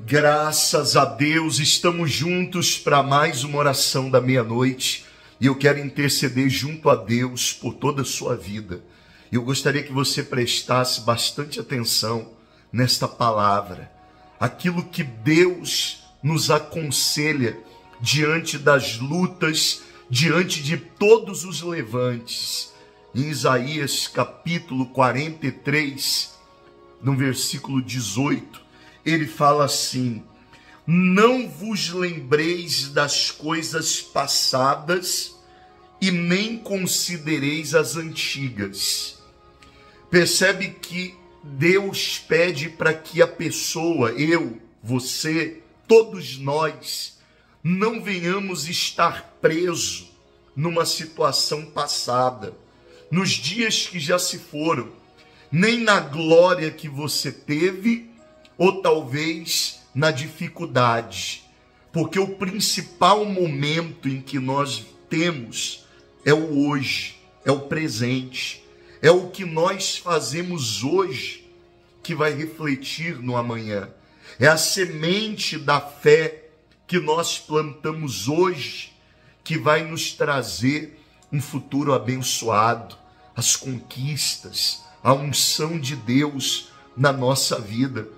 Graças a Deus, estamos juntos para mais uma oração da meia-noite e eu quero interceder junto a Deus por toda a sua vida. Eu gostaria que você prestasse bastante atenção nesta palavra, aquilo que Deus nos aconselha diante das lutas, diante de todos os levantes. Em Isaías capítulo 43, no versículo 18, ele fala assim: Não vos lembreis das coisas passadas e nem considereis as antigas. Percebe que Deus pede para que a pessoa, eu, você, todos nós, não venhamos estar preso numa situação passada, nos dias que já se foram, nem na glória que você teve, ou talvez na dificuldade, porque o principal momento em que nós temos é o hoje, é o presente, é o que nós fazemos hoje que vai refletir no amanhã. É a semente da fé que nós plantamos hoje que vai nos trazer um futuro abençoado, as conquistas, a unção de Deus na nossa vida.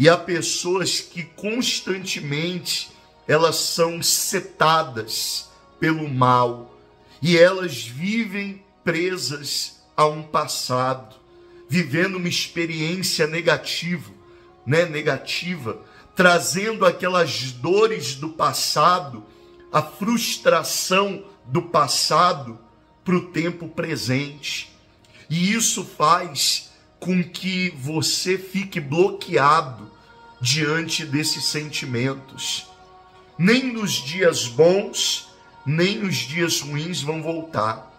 E há pessoas que constantemente elas são setadas pelo mal e elas vivem presas a um passado, vivendo uma experiência negativa, né, negativa, trazendo aquelas dores do passado, a frustração do passado para o tempo presente. E isso faz com que você fique bloqueado diante desses sentimentos. Nem nos dias bons, nem nos dias ruins vão voltar.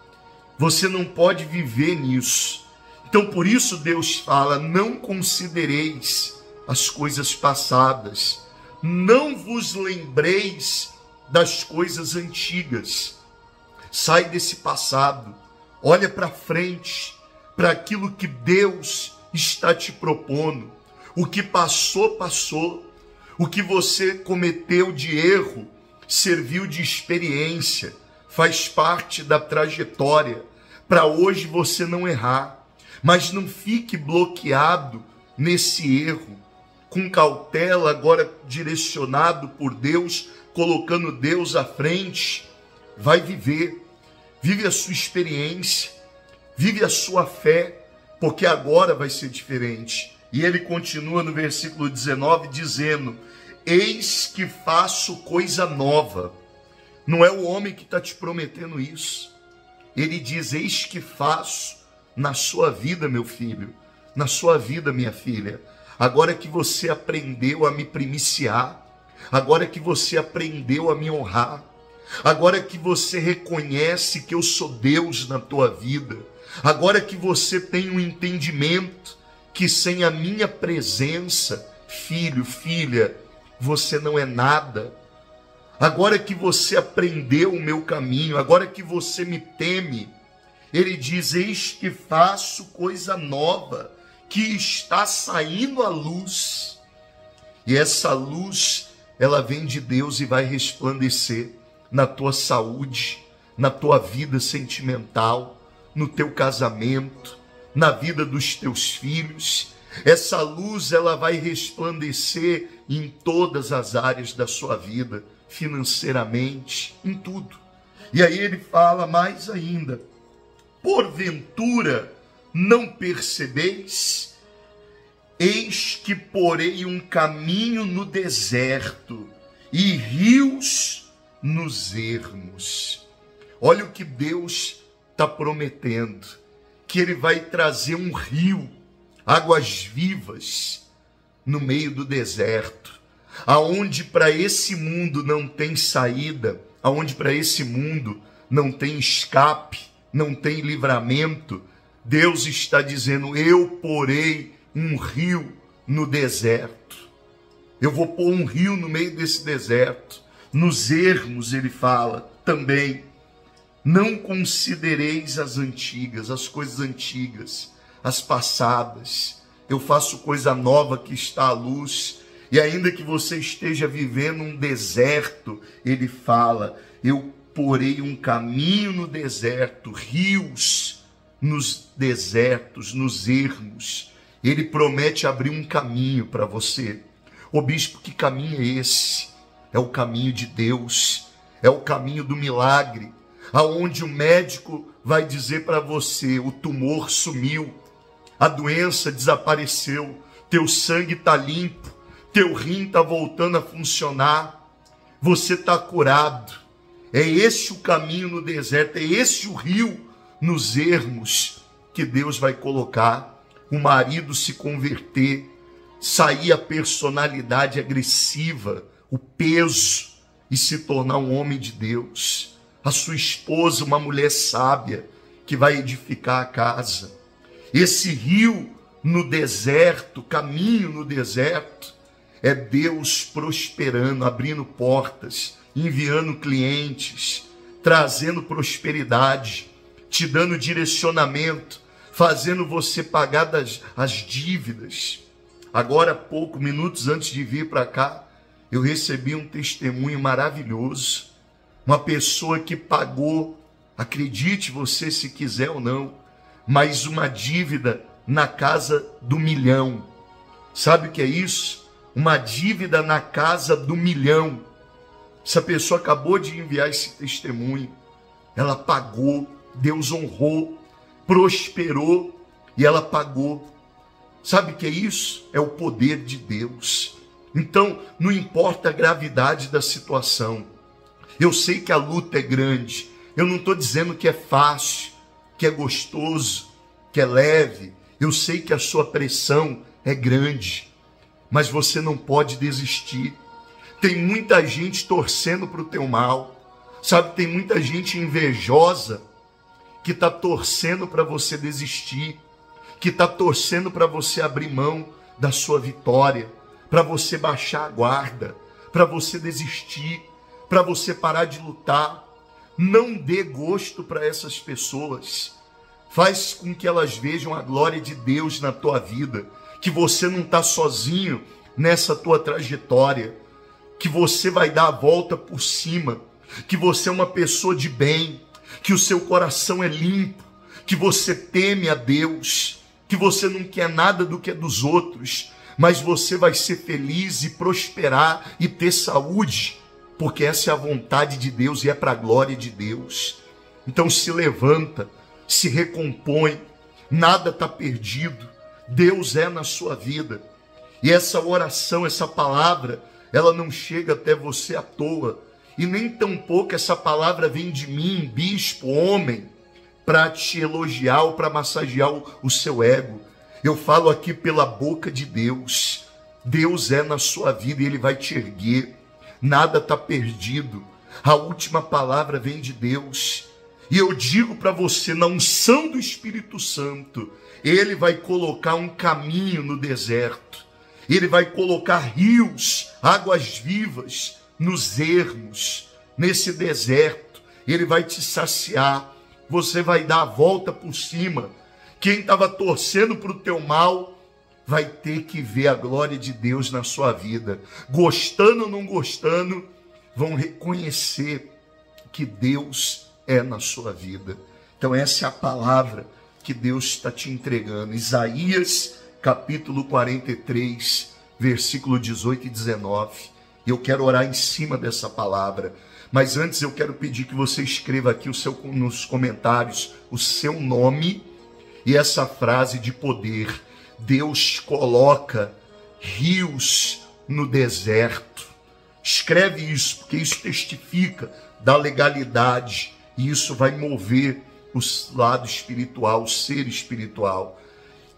Você não pode viver nisso. Então, por isso, Deus fala: não considereis as coisas passadas, não vos lembreis das coisas antigas. Sai desse passado, olha para frente, para aquilo que Deus está te propondo. O que passou, passou. O que você cometeu de erro serviu de experiência, faz parte da trajetória para hoje você não errar. Mas não fique bloqueado nesse erro, com cautela, agora direcionado por Deus, colocando Deus à frente. Vai viver, vive a sua experiência Vive a sua fé, porque agora vai ser diferente. E ele continua no versículo 19 dizendo: Eis que faço coisa nova. Não é o homem que está te prometendo isso. Ele diz: Eis que faço na sua vida, meu filho, na sua vida, minha filha. Agora que você aprendeu a me primiciar, agora que você aprendeu a me honrar, agora que você reconhece que eu sou Deus na tua vida, Agora que você tem um entendimento que sem a minha presença, filho, filha, você não é nada. Agora que você aprendeu o meu caminho, agora que você me teme, ele diz: Eis que faço coisa nova, que está saindo à luz. E essa luz, ela vem de Deus e vai resplandecer na tua saúde, na tua vida sentimental, no teu casamento, na vida dos teus filhos. Essa luz ela vai resplandecer em todas as áreas da sua vida, financeiramente, em tudo. E aí ele fala mais ainda: Porventura não percebeis? Eis que porei um caminho no deserto e rios nos ermos. Olha o que Deus está prometendo que ele vai trazer um rio, águas vivas, no meio do deserto, aonde para esse mundo não tem saída, aonde para esse mundo não tem escape, não tem livramento. Deus está dizendo: Eu porei um rio no deserto. Eu vou pôr um rio no meio desse deserto. Nos ermos, ele fala também não considereis as antigas, as coisas antigas, as passadas. Eu faço coisa nova que está à luz. E ainda que você esteja vivendo um deserto, ele fala: Eu porei um caminho no deserto, rios nos desertos, nos ermos. Ele promete abrir um caminho para você. O bispo, que caminho é esse? É o caminho de Deus, é o caminho do milagre, aonde o médico vai dizer para você: o tumor sumiu, a doença desapareceu, teu sangue está limpo, teu rim está voltando a funcionar, você está curado. É esse o caminho no deserto, é esse o rio nos ermos que Deus vai colocar. O marido se converter, sair a personalidade agressiva, o peso e se tornar um homem de Deus. A sua esposa, uma mulher sábia que vai edificar a casa. Esse rio no deserto, caminho no deserto, é Deus prosperando, abrindo portas, enviando clientes, trazendo prosperidade, te dando direcionamento, fazendo você pagar das, as dívidas. Agora, pouco, minutos antes de vir para cá, eu recebi um testemunho maravilhoso. Uma pessoa que pagou, acredite você se quiser ou não, mas uma dívida na casa do milhão. Sabe o que é isso? uma dívida na casa do milhão. Essa pessoa acabou de enviar esse testemunho. Ela pagou, Deus honrou, prosperou e ela pagou. Sabe o que é isso? É o poder de Deus. Então, não importa a gravidade da situação. Eu sei que a luta é grande. Eu não estou dizendo que é fácil, que é gostoso, que é leve. Eu sei que a sua pressão é grande mas você não pode desistir. Tem muita gente torcendo para o teu mal, sabe? Tem muita gente invejosa que está torcendo para você desistir, que está torcendo para você abrir mão da sua vitória, para você baixar a guarda, para você desistir, para você parar de lutar. Não dê gosto para essas pessoas. Faz com que elas vejam a glória de Deus na tua vida. Que você não está sozinho nessa tua trajetória, que você vai dar a volta por cima, que você é uma pessoa de bem, que o seu coração é limpo, que você teme a Deus, que você não quer nada do que é dos outros, mas você vai ser feliz e prosperar e ter saúde, porque essa é a vontade de Deus e é para a glória de Deus. Então se levanta, se recompõe, nada está perdido. Deus é na sua vida. E essa oração, essa palavra, ela não chega até você à toa. E nem tampouco essa palavra vem de mim, bispo, homem, para te elogiar ou para massagear o seu ego. Eu falo aqui pela boca de Deus. Deus é na sua vida e Ele vai te erguer. Nada está perdido. A última palavra vem de Deus. E eu digo para você, na unção do Espírito Santo, ele vai colocar um caminho no deserto. Ele vai colocar rios, águas vivas nos ermos, nesse deserto. Ele vai te saciar. Você vai dar a volta por cima. Quem estava torcendo para o teu mal vai ter que ver a glória de Deus na sua vida. Gostando ou não gostando, vão reconhecer que Deus é na sua vida. Então, essa é a palavra que Deus está te entregando. Isaías, capítulo 43, versículo 18 e 19. Eu quero orar em cima dessa palavra. Mas antes eu quero pedir que você escreva aqui o seu, nos comentários o seu nome e essa frase de poder. Deus coloca rios no deserto. Escreve isso, porque isso testifica da legalidade e isso vai mover o lado espiritual, o ser espiritual.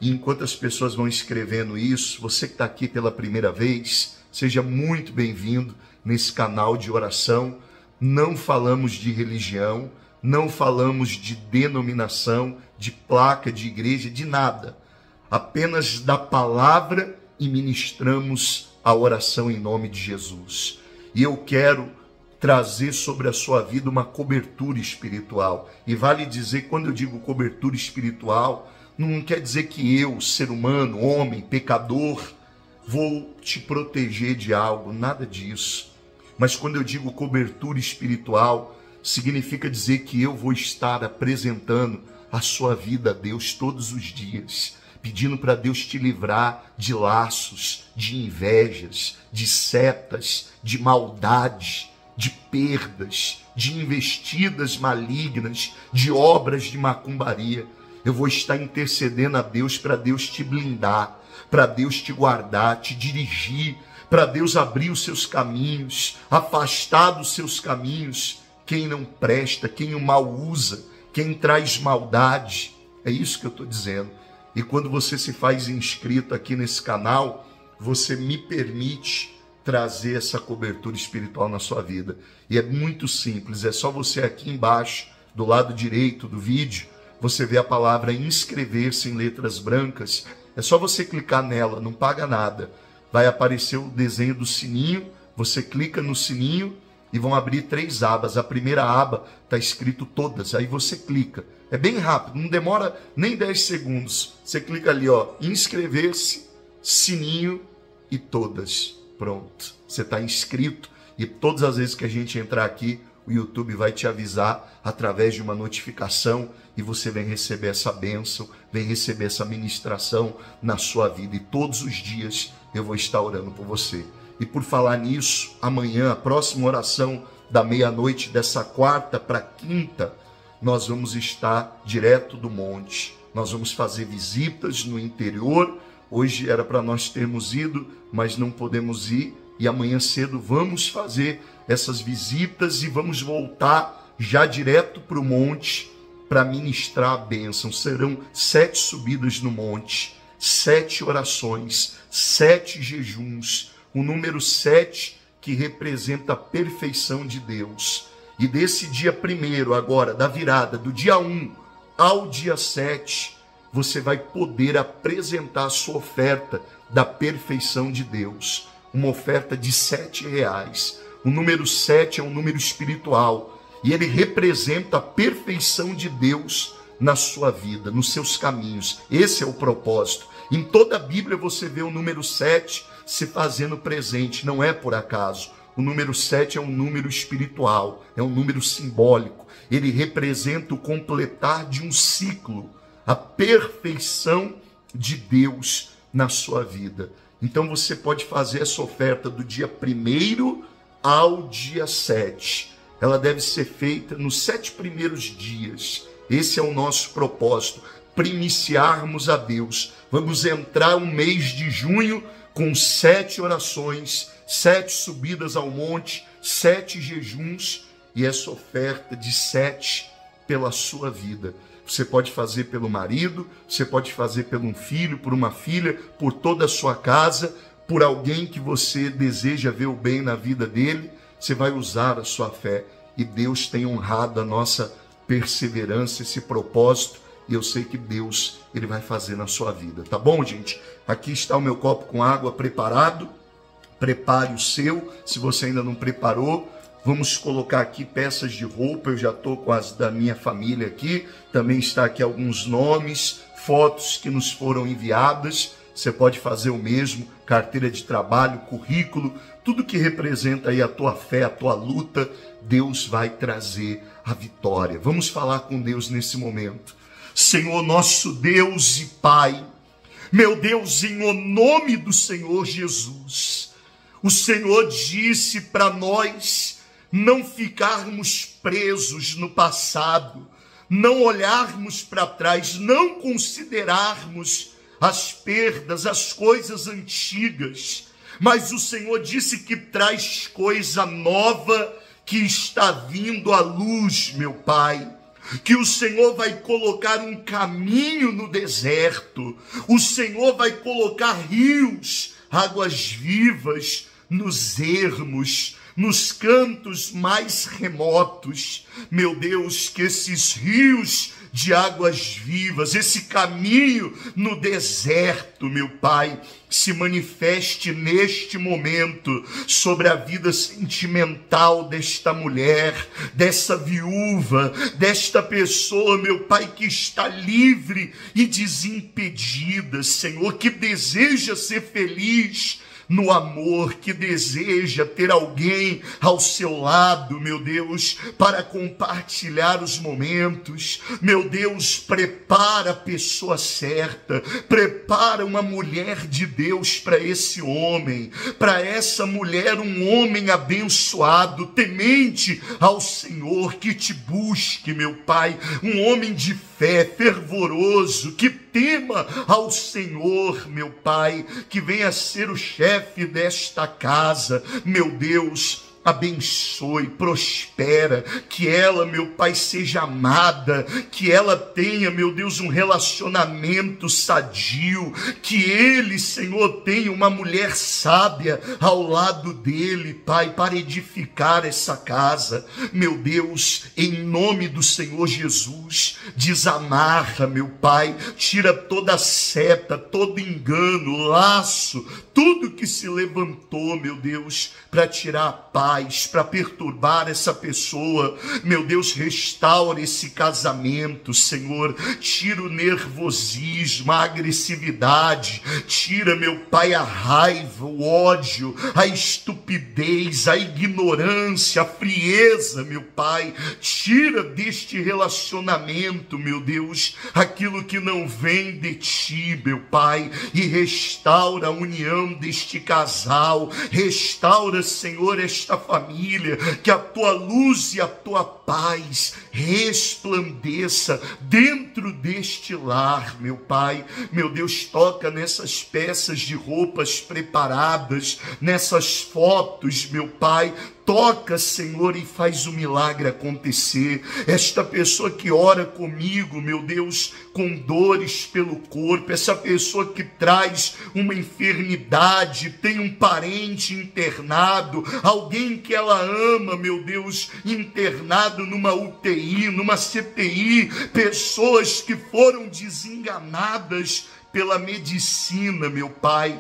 E enquanto as pessoas vão escrevendo isso, você que está aqui pela primeira vez, seja muito bem-vindo nesse canal de oração. Não falamos de religião, não falamos de denominação, de placa de igreja, de nada. Apenas da palavra e ministramos a oração em nome de Jesus. E eu quero trazer sobre a sua vida uma cobertura espiritual. E vale dizer, quando eu digo cobertura espiritual, não quer dizer que eu, ser humano, homem, pecador, vou te proteger de algo, nada disso. Mas quando eu digo cobertura espiritual, significa dizer que eu vou estar apresentando a sua vida a Deus todos os dias, pedindo para Deus te livrar de laços, de invejas, de setas, de maldade, de perdas, de investidas malignas, de obras de macumbaria. Eu vou estar intercedendo a Deus para Deus te blindar, para Deus te guardar, te dirigir, para Deus abrir os seus caminhos, afastar dos seus caminhos quem não presta, quem o mal usa, quem traz maldade. É isso que eu estou dizendo. E quando você se faz inscrito aqui nesse canal, você me permite trazer essa cobertura espiritual na sua vida. E é muito simples, é só você aqui embaixo, do lado direito do vídeo, você vê a palavra inscrever-se em letras brancas. É só você clicar nela, não paga nada. Vai aparecer o desenho do sininho, você clica no sininho e vão abrir três abas. A primeira aba está escrito todas, aí você clica. É bem rápido, não demora nem 10 segundos. Você clica ali, ó, inscrever-se, sininho e todas. Pronto. Você está inscrito e todas as vezes que a gente entrar aqui, o YouTube vai te avisar através de uma notificação e você vem receber essa bênção, vem receber essa ministração na sua vida. E todos os dias eu vou estar orando por você. E por falar nisso, amanhã, a próxima oração da meia-noite, dessa quarta para quinta, nós vamos estar direto do monte. Nós vamos fazer visitas no interior. Hoje era para nós termos ido, mas não podemos ir. E amanhã cedo vamos fazer essas visitas e vamos voltar já direto para o monte para ministrar a bênção. Serão sete subidas no monte, sete orações, sete jejuns o número 7, que representa a perfeição de Deus. E desse dia primeiro, agora, da virada, do dia 1 ao dia 7, você vai poder apresentar a sua oferta da perfeição de Deus. Uma oferta de sete reais. O número 7 é um número espiritual e ele representa a perfeição de Deus na sua vida, nos seus caminhos. Esse é o propósito. Em toda a Bíblia você vê o número 7 se fazendo presente, não é por acaso. O número 7 é um número espiritual, é um número simbólico. Ele representa o completar de um ciclo, a perfeição de Deus na sua vida. Então você pode fazer essa oferta do dia 1 ao dia 7. Ela deve ser feita nos sete primeiros dias. Esse é o nosso propósito, primiciarmos a Deus. Vamos entrar um mês de junho com sete orações, sete subidas ao monte, sete jejuns e essa oferta de sete pela sua vida. Você pode fazer pelo marido, você pode fazer pelo um filho, por uma filha, por toda a sua casa, por alguém que você deseja ver o bem na vida dele. Você vai usar a sua fé e Deus tem honrado a nossa perseverança, esse propósito e eu sei que Deus ele vai fazer na sua vida, tá bom, gente? Aqui está o meu copo com água preparado. Prepare o seu, se você ainda não preparou. Vamos colocar aqui peças de roupa, eu já estou com as da minha família aqui. Também está aqui alguns nomes, fotos que nos foram enviadas. Você pode fazer o mesmo, carteira de trabalho, currículo, tudo que representa aí a tua fé, a tua luta, Deus vai trazer a vitória. Vamos falar com Deus nesse momento. Senhor nosso Deus e Pai, meu Deus, em nome do Senhor Jesus, o Senhor disse para nós não ficarmos presos no passado, não olharmos para trás, não considerarmos as perdas, as coisas antigas, mas o Senhor disse que traz coisa nova que está vindo à luz, meu Pai que o Senhor vai colocar um caminho no deserto, o Senhor vai colocar rios, águas vivas nos ermos, nos cantos mais remotos. Meu Deus, que esses rios de águas vivas, esse caminho no deserto, meu Pai, se manifeste neste momento sobre a vida sentimental desta mulher, dessa viúva, desta pessoa, meu Pai, que está livre e desimpedida, Senhor, que deseja ser feliz no amor, que deseja ter alguém ao seu lado, meu Deus, para compartilhar os momentos. Meu Deus, prepara a pessoa certa, prepara uma mulher de Deus para esse homem, para essa mulher, um homem abençoado, temente ao Senhor, que te busque, meu Pai, um homem de fé, fervoroso, que tema ao Senhor, meu Pai, que venha ser o chefe desta casa, meu Deus abençoe, prospera, que ela, meu Pai, seja amada, que ela tenha, meu Deus, um relacionamento sadio, que ele, Senhor, tenha uma mulher sábia ao lado dele, Pai, para edificar essa casa. Meu Deus, em nome do Senhor Jesus, desamarra, meu Pai, tira toda seta, todo engano, laço, tudo que se levantou, meu Deus, para tirar a paz, para perturbar essa pessoa. Meu Deus, restaura esse casamento, Senhor. Tira o nervosismo, a agressividade. Tira, meu Pai, a raiva, o ódio, a estupidez, a ignorância, a frieza, meu Pai. Tira deste relacionamento, meu Deus, aquilo que não vem de ti, meu Pai, e restaura a união deste casal. Restaura, Senhor, esta família, que a tua luz e a tua paz resplandeça dentro deste lar, meu Pai. Meu Deus, toca nessas peças de roupas preparadas, nessas fotos, meu Pai, Toca, Senhor, e faz o milagre acontecer. Esta pessoa que ora comigo, meu Deus, com dores pelo corpo, essa pessoa que traz uma enfermidade, tem um parente internado, alguém que ela ama, meu Deus, internado numa UTI, numa CTI, pessoas que foram desenganadas pela medicina, meu Pai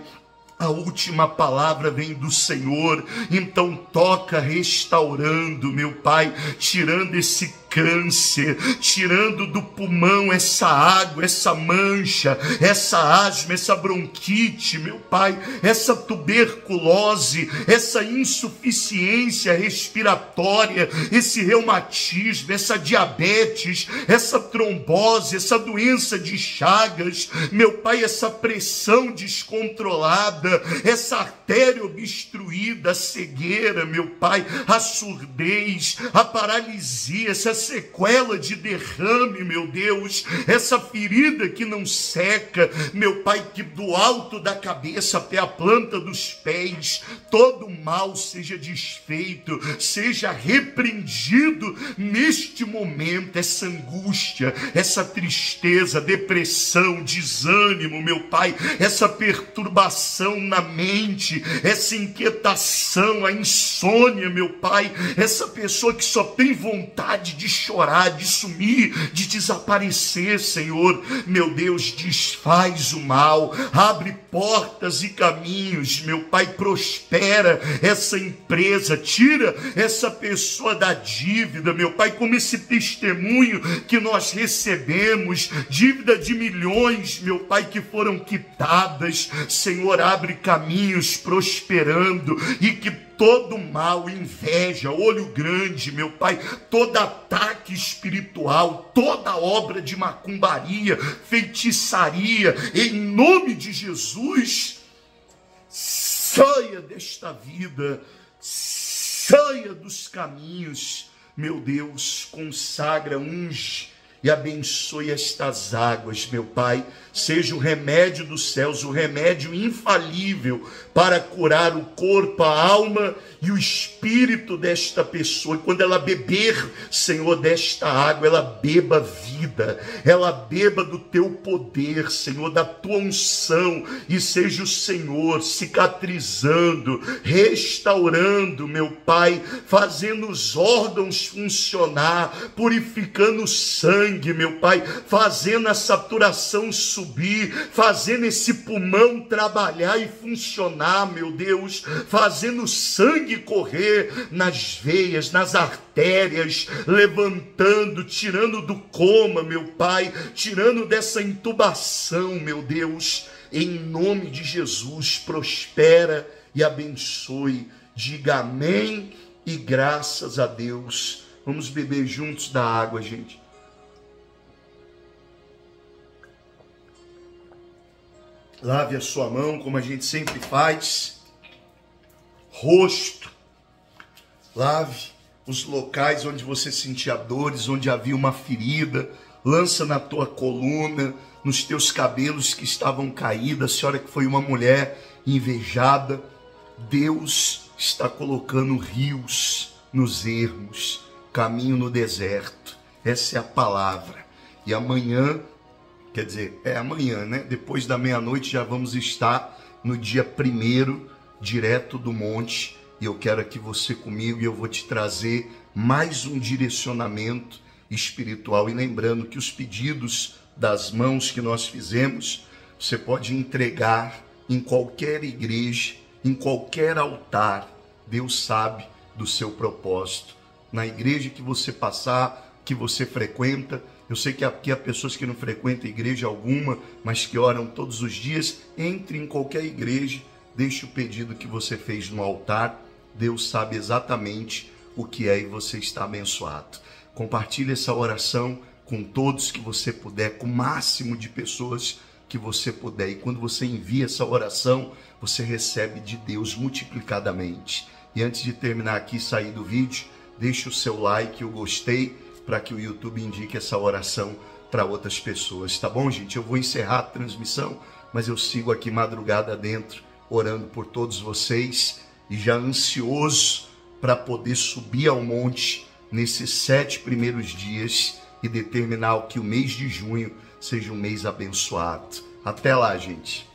a última palavra vem do Senhor, então toca restaurando, meu Pai, tirando esse câncer, tirando do pulmão essa água, essa mancha, essa asma, essa bronquite, meu Pai, essa tuberculose, essa insuficiência respiratória, esse reumatismo, essa diabetes, essa trombose, essa doença de chagas, meu Pai, essa pressão descontrolada, essa artéria obstruída, a cegueira, meu Pai, a surdez, a paralisia, essa sequela de derrame, meu Deus, essa ferida que não seca, meu Pai, que do alto da cabeça até a planta dos pés, todo mal seja desfeito, seja repreendido neste momento, essa angústia, essa tristeza, depressão, desânimo, meu Pai, essa perturbação na mente, essa inquietação, a insônia, meu Pai, essa pessoa que só tem vontade de chorar, de sumir, de desaparecer, Senhor. Meu Deus, desfaz o mal, abre portas e caminhos, meu Pai, prospera essa empresa, tira essa pessoa da dívida, meu Pai, como esse testemunho que nós recebemos, dívida de milhões, meu Pai, que foram quitadas, Senhor, abre caminhos prosperando e que todo mal, inveja, olho grande, meu Pai, todo ataque espiritual, toda obra de macumbaria, feitiçaria, em nome de Jesus, saia desta vida, saia dos caminhos, meu Deus, consagra, unge e abençoe estas águas, meu Pai. Seja o remédio dos céus, o remédio infalível para curar o corpo, a alma e o espírito desta pessoa. E quando ela beber, Senhor, desta água, ela beba vida, ela beba do teu poder, Senhor, da tua unção, e seja o Senhor cicatrizando, restaurando, meu Pai, fazendo os órgãos funcionar, purificando o sangue meu Pai, fazendo a saturação subir, fazendo esse pulmão trabalhar e funcionar, meu Deus, fazendo o sangue correr nas veias, nas artérias, levantando, tirando do coma, meu Pai, tirando dessa intubação, meu Deus, em nome de Jesus, prospera e abençoe. Diga amém e graças a Deus. Vamos beber juntos da água, gente. Lave a sua mão, como a gente sempre faz. Rosto. Lave os locais onde você sentia dores, onde havia uma ferida. Lança na tua coluna, nos teus cabelos que estavam caídos. A senhora que foi uma mulher invejada. Deus está colocando rios nos ermos, caminho no deserto. Essa é a palavra. E amanhã, quer dizer, é amanhã, né? Depois da meia-noite já vamos estar no dia primeiro, direto do monte. E eu quero aqui você comigo e eu vou te trazer mais um direcionamento espiritual. E lembrando que os pedidos das mãos que nós fizemos, você pode entregar em qualquer igreja, em qualquer altar. Deus sabe do seu propósito. Na igreja que você passar, que você frequenta, eu sei que aqui há pessoas que não frequentam igreja alguma, mas que oram todos os dias. Entre em qualquer igreja, deixe o pedido que você fez no altar. Deus sabe exatamente o que é e você está abençoado. Compartilhe essa oração com todos que você puder, com o máximo de pessoas que você puder. E quando você envia essa oração, você recebe de Deus multiplicadamente. E antes de terminar aqui, sair do vídeo, deixe o seu like, o gostei, para que o YouTube indique essa oração para outras pessoas, tá bom, gente? Eu vou encerrar a transmissão, mas eu sigo aqui madrugada dentro, orando por todos vocês e já ansioso para poder subir ao monte nesses sete primeiros dias e determinar que o mês de junho seja um mês abençoado. Até lá, gente.